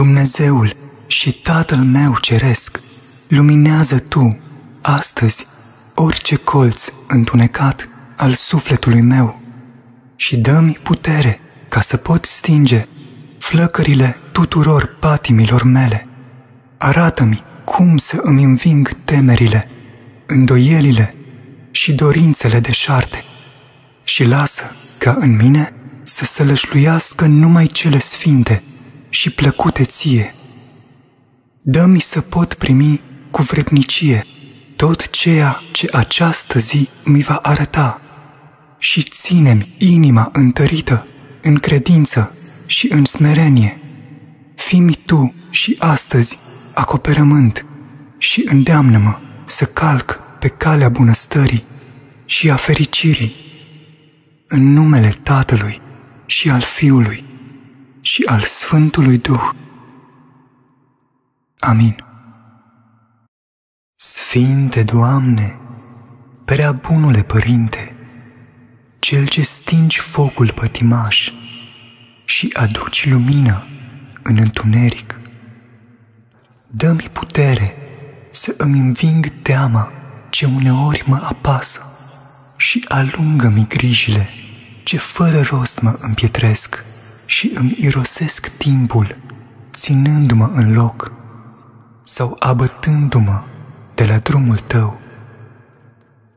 Dumnezeul și Tatăl meu ceresc, luminează Tu, astăzi, orice colț întunecat al sufletului meu și dă-mi putere ca să pot stinge flăcările tuturor patimilor mele. Arată-mi cum să îmi înving temerile, îndoielile și dorințele deșarte și lasă ca în mine să sălășluiască numai cele sfinte și plăcute ție. Dă-mi să pot primi cu vrednicie tot ceea ce această zi mi va arăta și ține-mi inima întărită în credință și în smerenie. Fii-mi tu și astăzi acoperământ și îndeamnă-mă să calc pe calea bunăstării și a fericirii în numele Tatălui și al Fiului și al Sfântului Duh. Amin. Sfinte Doamne, prea bunule Părinte, Cel ce stingi focul pătimaș și aduci lumină în întuneric, dă-mi putere să îmi înving teama ce uneori mă apasă și alungă-mi grijile ce fără rost mă împietresc și îmi irosesc timpul, ținându-mă în loc sau abătându-mă de la drumul tău.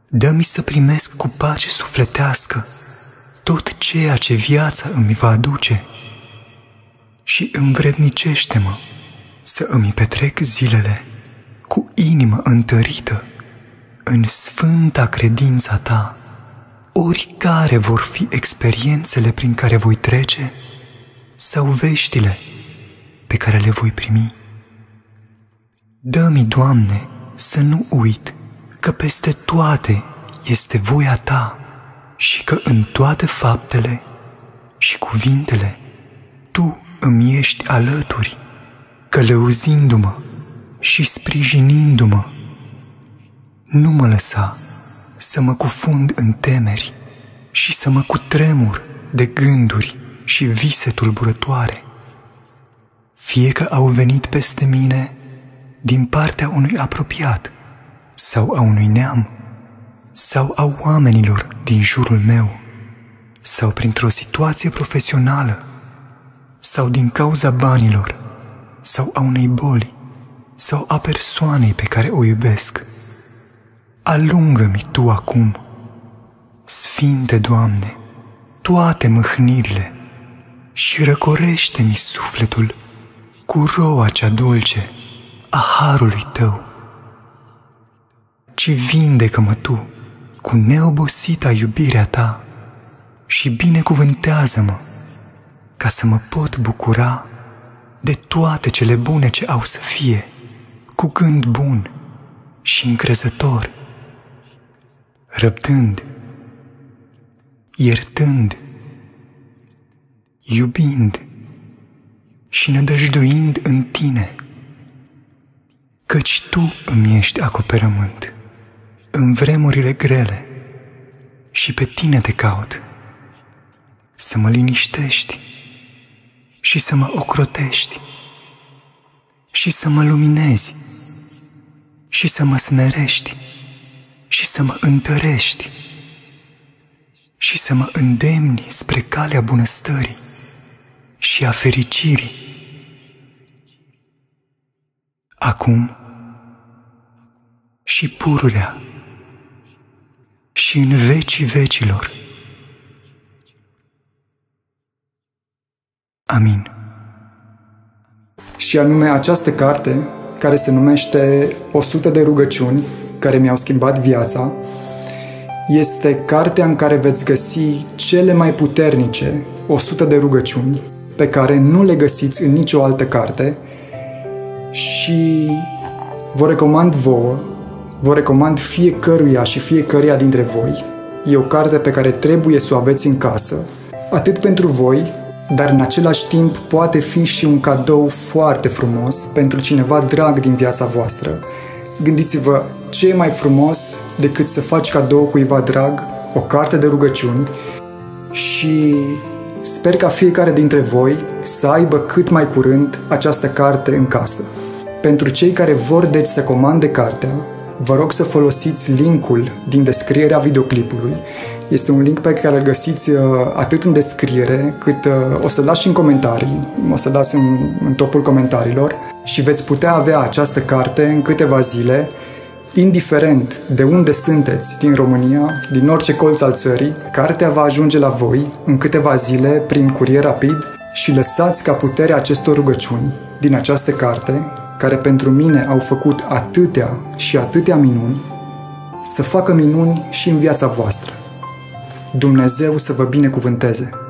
Dă-mi să primesc cu pace sufletească tot ceea ce viața îmi va aduce și învrednicește-mă să îmi petrec zilele cu inimă întărită în sfânta credința ta, oricare vor fi experiențele prin care voi trece sau veștile pe care le voi primi. Dă-mi, Doamne, să nu uit că peste toate este voia Ta și că în toate faptele și cuvintele Tu îmi ești alături, călăuzindu-mă și sprijinindu-mă. Nu mă lăsa să mă cufund în temeri și să mă cutremur de gânduri și vise tulburătoare. Fie că au venit peste mine din partea unui apropiat sau a unui neam sau a oamenilor din jurul meu sau printr-o situație profesională sau din cauza banilor sau a unei boli sau a persoanei pe care o iubesc. Alungă-mi Tu acum, Sfinte Doamne, toate mâhnirile și răcorește-mi sufletul cu roa cea dulce a harului Tău. Ci vindecă-mă Tu cu neobosita iubirea Ta și binecuvântează-mă ca să mă pot bucura de toate cele bune ce au să fie, cu gând bun și încrezător, răbdând, iertând, iubind și nădăjduind în Tine, căci Tu îmi ești acoperământ în vremurile grele și pe Tine te caut, să mă liniștești și să mă ocrotești și să mă luminezi și să mă smerești și să mă întărești și să mă îndemni spre calea bunăstării și a fericirii. Acum și pururea și în vecii vecilor. Amin. Și anume această carte, care se numește 100 de rugăciuni care mi-au schimbat viața, este cartea în care veți găsi cele mai puternice 100 de rugăciuni pe care nu le găsiți în nicio altă carte și vă recomand vouă, vă recomand fiecăruia și fiecăruia dintre voi. E o carte pe care trebuie să o aveți în casă, atât pentru voi, dar în același timp poate fi și un cadou foarte frumos pentru cineva drag din viața voastră. Gândiți-vă ce e mai frumos decât să faci cadou cuiva drag o carte de rugăciuni și Sper ca fiecare dintre voi să aibă cât mai curând această carte în casă. Pentru cei care vor deci să comande cartea, vă rog să folosiți linkul din descrierea videoclipului. Este un link pe care îl găsiți uh, atât în descriere, cât uh, o să las și în comentarii, o să las în, în topul comentariilor și veți putea avea această carte în câteva zile Indiferent de unde sunteți din România, din orice colț al țării, cartea va ajunge la voi în câteva zile prin curier rapid și lăsați ca puterea acestor rugăciuni din această carte, care pentru mine au făcut atâtea și atâtea minuni, să facă minuni și în viața voastră. Dumnezeu să vă binecuvânteze!